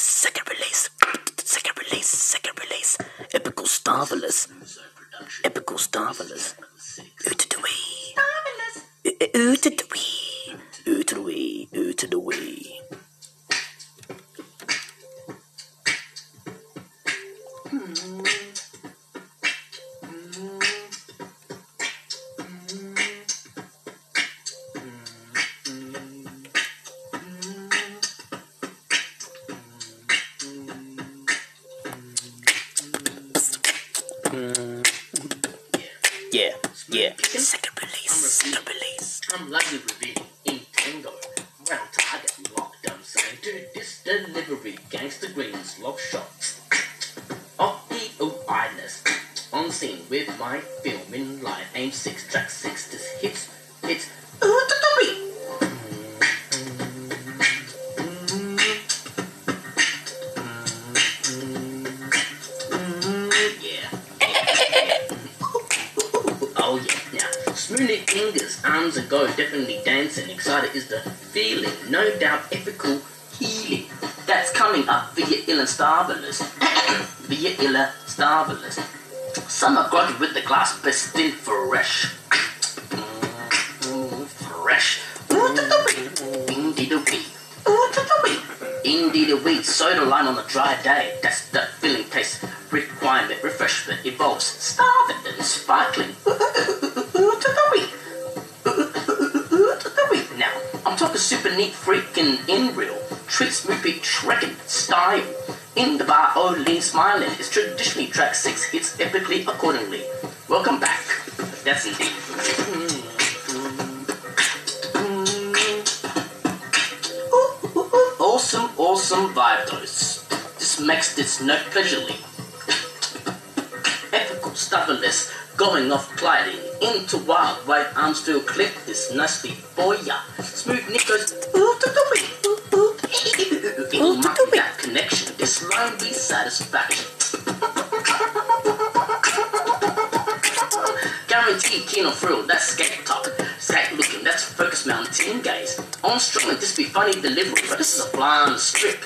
release, second release, second release, second release. Epical Starvellous. Epical Starvellous. Ooh to Yeah, yeah. Second release, second release. I'm lovely revealing in Tango. Round target lockdown sign to this delivery. Gangster greens, love shots. Of EO eyeless. On scene with my film in line. Aim 6, track 6. This hits, hits. Ooh, now fingers, arms a go, definitely dancing. Excited is the feeling, no doubt ethical healing. That's coming up via ill and starveless. via illa starveless. Summer groggy with the glass, but still fresh. Fresh. Indeed a wee. Indeed a wee. Soda lime on a dry day. That's the feeling taste. Requirement, refreshment evolves. Starving and sparkling. Super neat freaking in real. Treat Smoopy trekking style. In the bar, O'Lean smiling. It's traditionally track six hits epically accordingly. Welcome back. That's indeed. Awesome, awesome vibe dose. This makes this note pleasurely. Stubbornness going off gliding into wild right arms to clip this nicely for ya. Smooth nickers, ooh to the wee, ooh ooh It Ooh, to the be wee. that connection, this line be satisfaction. Guaranteed keen on thrill, that's skate talk. Skate looking, that's focus mountain gaze. On strumming, this be funny delivery, but this is a blind strip.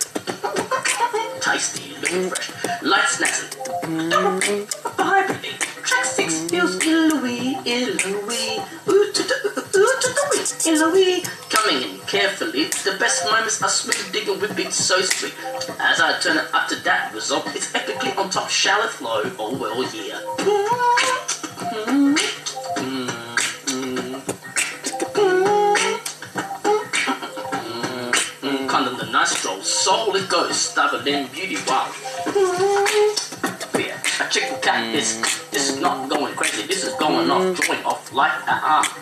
Tasty, looking fresh. Light snapping. Feels illowy, illowy. Ooh to the, ooh to the wee, illowy. Coming in carefully, the best moments are smooth digging with beats so sweet. As I turn it up to that result, it's epically on top, shallow flow. Oh well, yeah. Mm, Condom the nostril, soul it goes, stubborn in beauty, wow. Yeah, a chicken cat is is not going crazy, this is going off, going off like ah ah.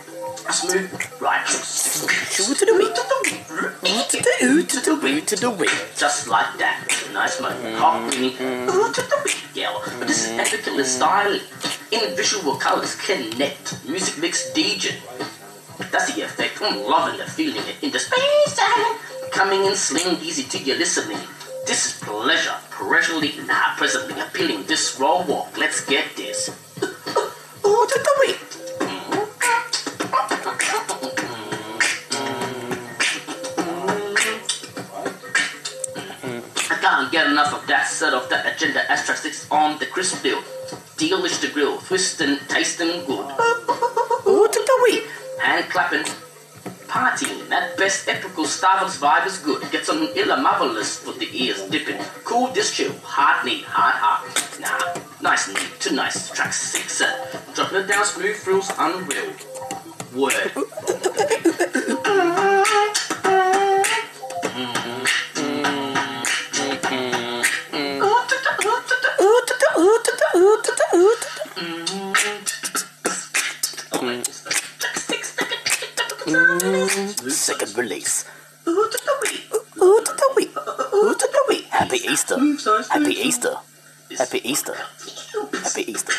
Smooth, right, Ooh to the wee. Ooh to the ooh to the to the wee. just like that. Nice moment. Hot. Ooh, to the big yellow. But this is epically styling. In visual colors connect. Music mix DJ. That's the effect. I'm loving the feeling it in the space time. Coming in sling easy to your listening. This is pleasure. Presently, nah, presently appealing. This raw walk. Let's get this. Ooh to the wee. I can't get enough of that set of that agenda extra six on the crisp deal. Dealish the grill, twisting, tasting good. Ooh to the wee. Hand clapping, partying. That best epical Starbucks vibe is good. Get some illa marvelous for the ears dipping. Cool this chill, hard neat, hard hard. Nah, nice and neat, too nice. Track six set. Dropping it down, smooth thrills, unreal. Word. To to to to to to Oh, second release. To to to. Happy Easter. Smooth, so smooth. Happy Easter. Happy Easter. Happy Easter.